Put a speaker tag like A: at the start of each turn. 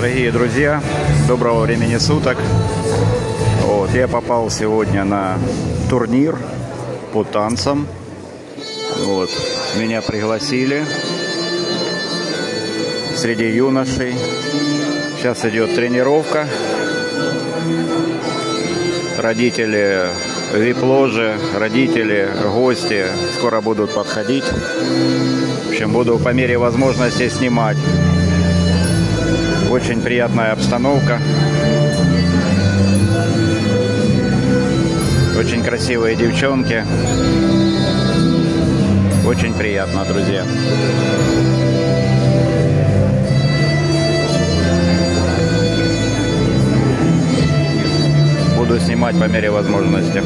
A: Дорогие друзья, доброго времени суток. Вот, я попал сегодня на турнир по танцам. Вот, меня пригласили среди юношей. Сейчас идет тренировка. Родители вип-ложи, родители, гости скоро будут подходить. В общем, буду по мере возможности снимать. Очень приятная обстановка. Очень красивые девчонки. Очень приятно, друзья. Буду снимать по мере возможности.